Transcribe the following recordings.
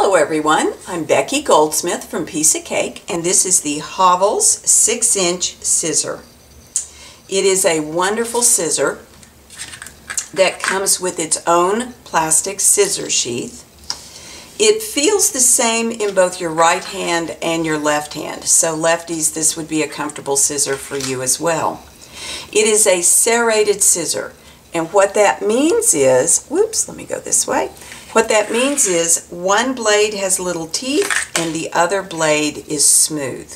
Hello everyone, I'm Becky Goldsmith from Piece of Cake and this is the Havels 6 inch scissor. It is a wonderful scissor that comes with its own plastic scissor sheath. It feels the same in both your right hand and your left hand, so lefties this would be a comfortable scissor for you as well. It is a serrated scissor and what that means is, whoops, let me go this way. What that means is one blade has little teeth and the other blade is smooth.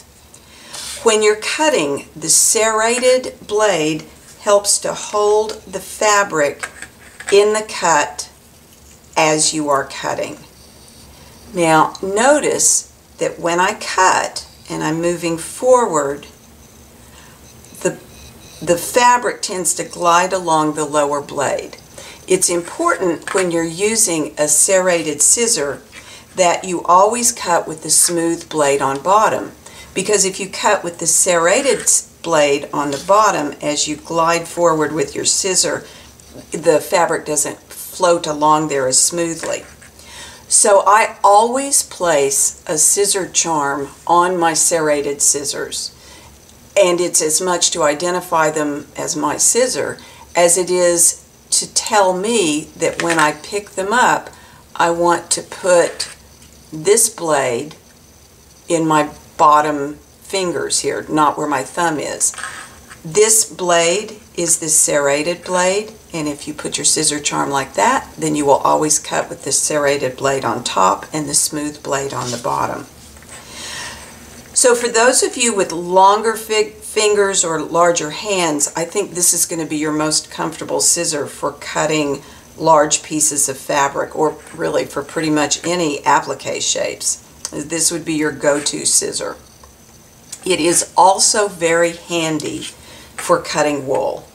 When you're cutting, the serrated blade helps to hold the fabric in the cut as you are cutting. Now notice that when I cut and I'm moving forward, the, the fabric tends to glide along the lower blade. It's important when you're using a serrated scissor that you always cut with the smooth blade on bottom because if you cut with the serrated blade on the bottom as you glide forward with your scissor the fabric doesn't float along there as smoothly. So I always place a scissor charm on my serrated scissors and it's as much to identify them as my scissor as it is to tell me that when I pick them up, I want to put this blade in my bottom fingers here, not where my thumb is. This blade is the serrated blade, and if you put your scissor charm like that, then you will always cut with the serrated blade on top and the smooth blade on the bottom. So for those of you with longer fig fingers or larger hands, I think this is going to be your most comfortable scissor for cutting large pieces of fabric or really for pretty much any applique shapes. This would be your go-to scissor. It is also very handy for cutting wool.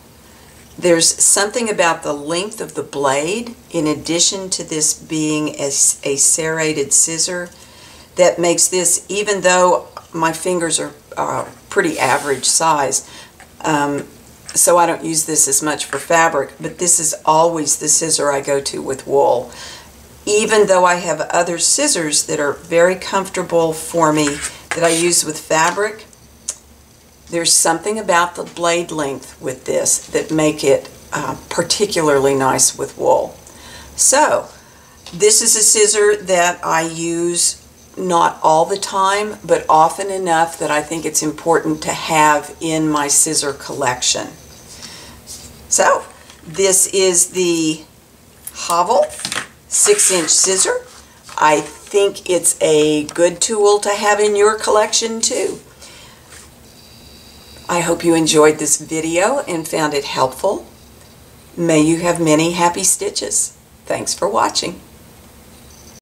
There's something about the length of the blade, in addition to this being a, a serrated scissor, that makes this, even though my fingers are uh, pretty average size. Um, so I don't use this as much for fabric, but this is always the scissor I go to with wool. Even though I have other scissors that are very comfortable for me that I use with fabric, there's something about the blade length with this that make it uh, particularly nice with wool. So, this is a scissor that I use not all the time, but often enough that I think it's important to have in my scissor collection. So, this is the Havel 6-inch scissor. I think it's a good tool to have in your collection too. I hope you enjoyed this video and found it helpful. May you have many happy stitches. Thanks for watching.